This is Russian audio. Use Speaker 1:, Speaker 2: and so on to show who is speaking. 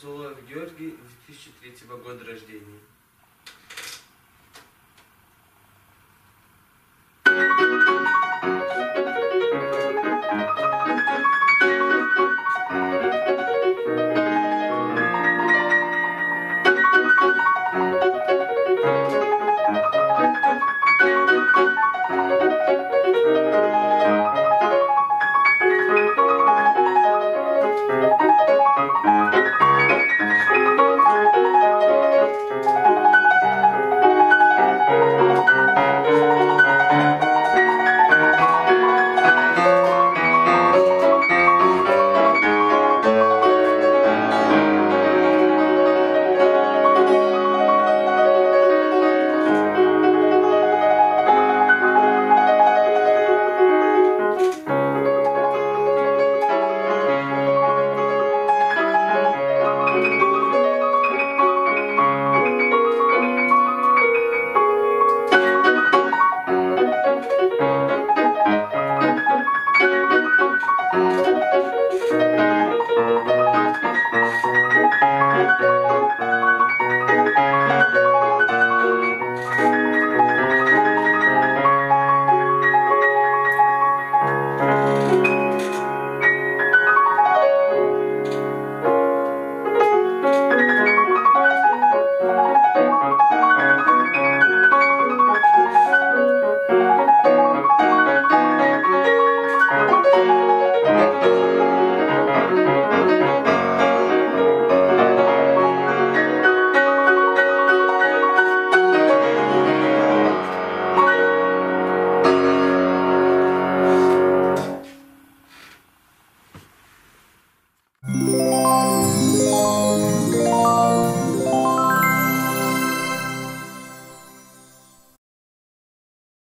Speaker 1: Золов Георгий 2003 года рождения.